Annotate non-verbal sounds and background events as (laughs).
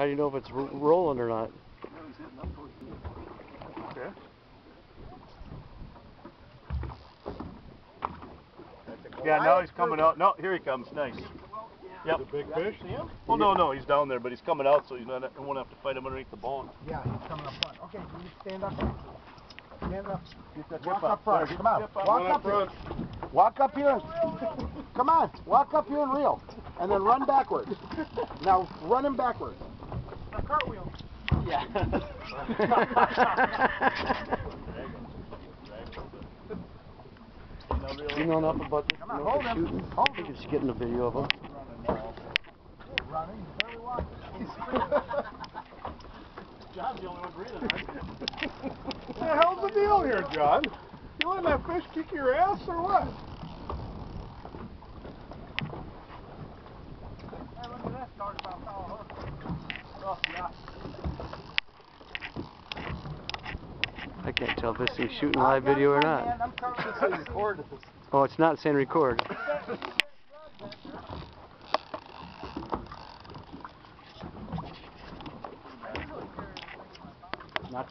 How do you know if it's r- rolling or not? Okay. Yeah, now he's coming out. No, here he comes. Nice. Yep. The big fish? Well, no, no, he's down there, but he's coming out, so he's not. I won't have to fight him underneath the bone. Yeah, he's coming up front. Okay, you stand up. Stand up. Walk tip up front. There, Come on. get Walk One up here. Walk up here. (laughs) Come on. Walk up here and reel. And then run backwards. Now run him backwards. A cartwheel. Yeah. (laughs) you know enough about? Come on, hold him. Hold I think him. getting a video of him. Running. Very well. Jon's the only one breathing, right? What the hell's the deal here, Jon? You letting that fish kick your ass or what? Hey, look at this. Talk about foul hook. Oh, yeah. I can't tell if this is shooting live video or not. Oh, it's not saying record. Not